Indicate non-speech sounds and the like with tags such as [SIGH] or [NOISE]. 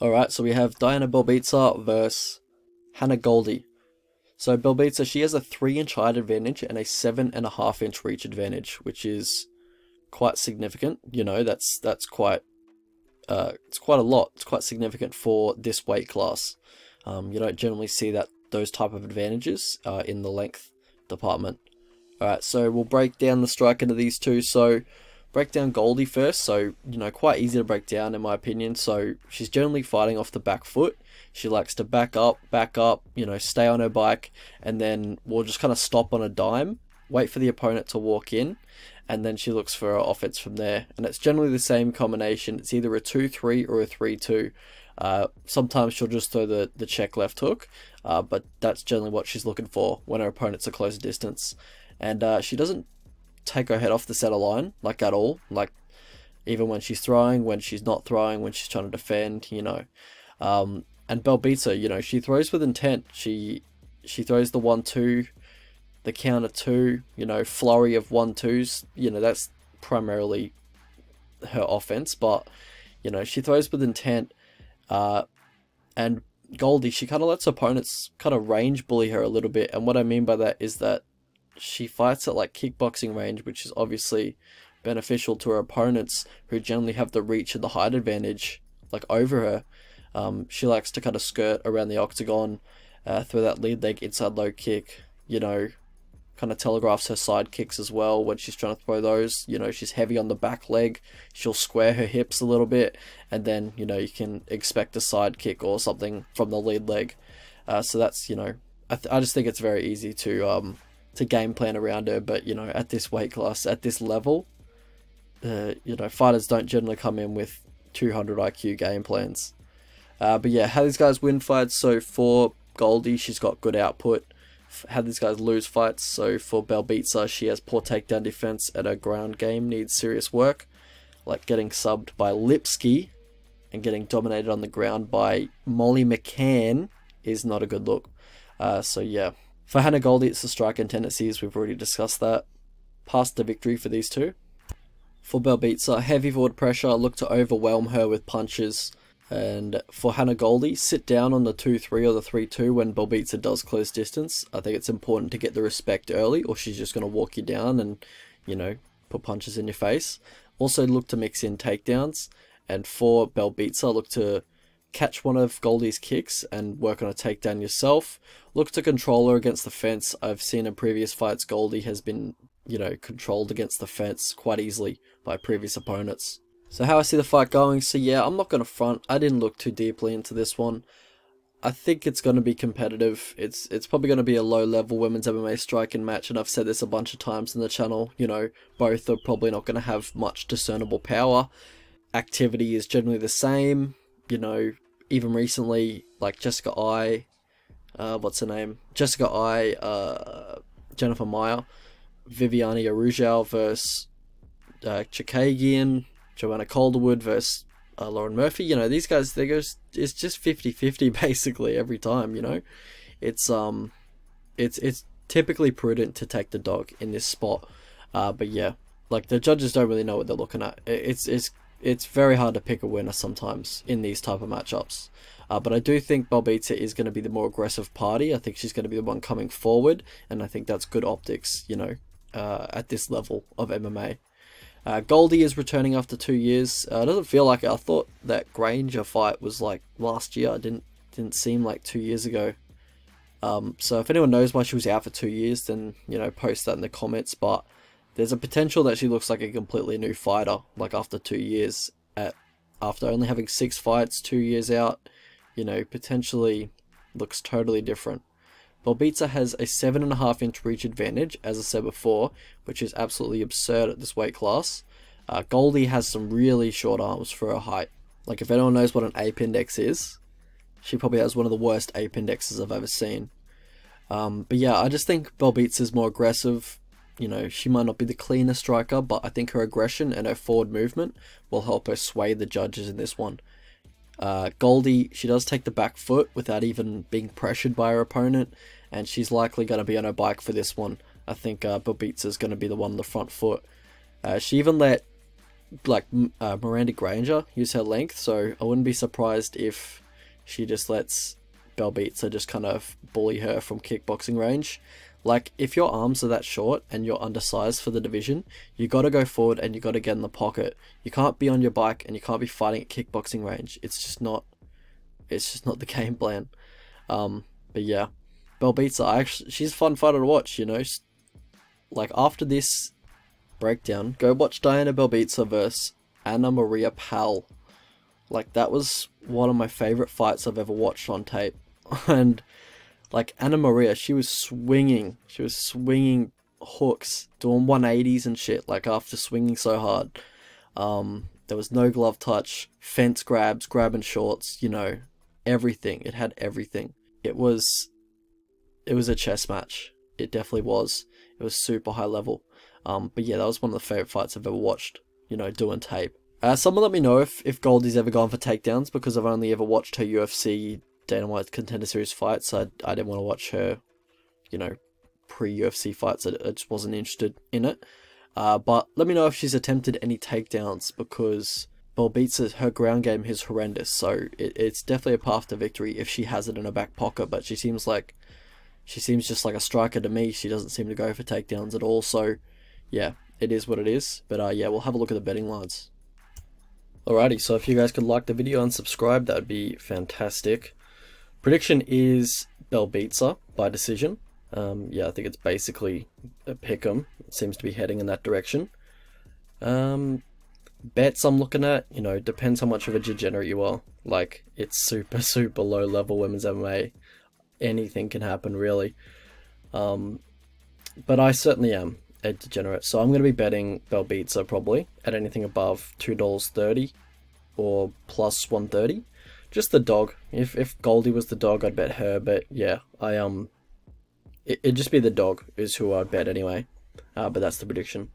Alright, so we have Diana Belbita versus Hannah Goldy. So Belbita, she has a 3 inch height advantage and a 7.5 inch reach advantage, which is quite significant. You know, that's that's quite uh, it's quite a lot. It's quite significant for this weight class. Um, you don't generally see that those type of advantages uh, in the length department. Alright, so we'll break down the strike into these two. So break down Goldy first. So, you know, quite easy to break down in my opinion. So she's generally fighting off the back foot. She likes to back up, back up, you know, stay on her bike, and then we'll just kind of stop on a dime, wait for the opponent to walk in, and then she looks for her offense from there. And it's generally the same combination. It's either a 2-3 or a 3-2. Uh, sometimes she'll just throw the, the check left hook, uh, but that's generally what she's looking for when her opponent's a closer distance. And uh, she doesn't take her head off the center line, like at all. Like, even when she's throwing, when she's not throwing, when she's trying to defend, you know. Um, and Belbita, you know, she throws with intent. She she throws the one two, the counter two, you know, flurry of one twos. You know, that's primarily her offense, but you know, she throws with intent. Uh, and Goldy, she kind of lets opponents kind of range bully her a little bit. And what I mean by that is that she fights at like kickboxing range, which is obviously beneficial to her opponents who generally have the reach and the height advantage like over her. Um, she likes to kind of skirt around the octagon, uh, throw that lead leg inside low kick, you know, kind of telegraphs her side kicks as well when she's trying to throw those. You know, she's heavy on the back leg. She'll square her hips a little bit, and then, you know, you can expect a side kick or something from the lead leg. Uh, so that's, you know, I, I just think it's very easy to um, to game plan around her. But, you know, at this weight class, at this level, uh, you know, fighters don't generally come in with 200 IQ game plans. Uh, but yeah, how these guys win fights. So for Goldy, she's got good output. How these guys lose fights. So for Belbita, she has poor takedown defense and her ground game needs serious work. Like getting subbed by Lipski and getting dominated on the ground by Molly McCann is not a good look. Uh, so yeah. For Hannah Goldy, it's the striking tendencies. We've already discussed that. Past the victory for these two. For Belbita, heavy forward pressure, look to overwhelm her with punches. And for Hannah Goldy, sit down on the 2-3 or the 3-2 when Belbita does close distance. I think it's important to get the respect early or she's just going to walk you down and, you know, put punches in your face. Also look to mix in takedowns. And for Belbita, look to catch one of Goldy's kicks and work on a takedown yourself. Look to control her against the fence. I've seen in previous fights Goldy has been, you know, controlled against the fence quite easily by previous opponents. So how I see the fight going, so yeah, I'm not going to front. I didn't look too deeply into this one. I think it's going to be competitive. It's it's probably going to be a low level women's MMA striking match, and I've said this a bunch of times in the channel. You know, both are probably not going to have much discernible power. Activity is generally the same. You know, even recently, like Jessica Eye, uh, what's her name? Jessica Eye, uh, Jennifer Maia, Viviane Araújo versus uh, Chookagian, Joanne Calderwood versus uh, Lauren Murphy. You know, these guys, they go, it's just 50-50 [LAUGHS] basically every time, you know. It's, um, it's, it's typically prudent to take the dog in this spot. Uh, but yeah, like the judges don't really know what they're looking at. It's, it's, it's very hard to pick a winner sometimes in these type of matchups. Uh, but I do think Belbita is going to be the more aggressive party. I think she's going to be the one coming forward, and I think that's good optics, you know, uh, at this level of MMA. Uh, Goldy is returning after two years. Uh, it doesn't feel like it. I thought that Granger fight was like last year. It didn't didn't seem like two years ago. Um, so if anyone knows why she was out for two years, then you know post that in the comments. But there's a potential that she looks like a completely new fighter, like after two years. At after only having six fights, two years out, you know potentially looks totally different. Belbita has a 7.5 inch reach advantage, as I said before, which is absolutely absurd at this weight class. Uh, Goldy has some really short arms for her height. Like, if anyone knows what an ape index is, she probably has one of the worst ape indexes I've ever seen. Um, but yeah, I just think Belbita is more aggressive. You know, she might not be the cleanest striker, but I think her aggression and her forward movement will help her sway the judges in this one. Uh, Goldy, she does take the back foot without even being pressured by her opponent, and she's likely going to be on her bike for this one. I think uh, is going to be the one on the front foot. Uh, she even let like uh, Miranda Granger use her length, so I wouldn't be surprised if she just lets Belbita just kind of bully her from kickboxing range. Like, if your arms are that short and you're undersized for the division, you gotta go forward and you gotta get in the pocket. You can't be on your bike and you can't be fighting at kickboxing range. It's just not, it's just not the [LAUGHS] game plan. Um, but yeah, Belbita, I actually, she's a fun fighter to watch, you know. Like, after this breakdown, go watch Diana Belbita versus Anna Maria Pal. Like, that was one of my favorite fights I've ever watched on tape. [LAUGHS] and like Anna Maria, she was swinging, she was swinging hooks, doing 180s and shit, like after swinging so hard. Um, there was no glove touch, fence grabs, grabbing shorts, you know, everything. It had everything. It was, it was a chess match. It definitely was. It was super high level. Um, but yeah, that was one of the favorite fights I've ever watched, you know, doing tape. Uh, someone let me know if, if Goldy's ever gone for takedowns because I've only ever watched her UFC Dana White's Contender Series fights. I, I didn't want to watch her, you know, pre UFC fights. I, I, just wasn't interested in it. Uh, but let me know if she's attempted any takedowns because Belbita her ground game is horrendous. So it, it's definitely a path to victory if she has it in her back pocket. But she seems like she seems just like a striker to me. She doesn't seem to go for takedowns at all. So yeah, it is what it is. But uh, yeah, we'll have a look at the betting lines. Alrighty, so if you guys could like the video and subscribe, that would be fantastic. Prediction is Belbita by decision. Um, yeah, I think it's basically a pick 'em. It seems to be heading in that direction. Um, bets I'm looking at, you know, depends how much of a degenerate you are. Like, it's super, [LAUGHS] super low level women's MMA. Anything can happen, really. Um, but I certainly am a degenerate. So I'm going to be betting Belbita probably at anything above $2.30 or plus 130 just the dog. If if Goldy was the dog, I'd bet her. But yeah, I um, it, would just be the dog is who I'd bet anyway. Uh, but that's the prediction.